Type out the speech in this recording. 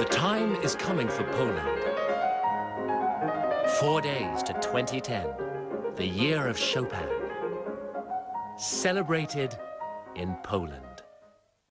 The time is coming for Poland. Four days to 2010, the year of Chopin. Celebrated in Poland.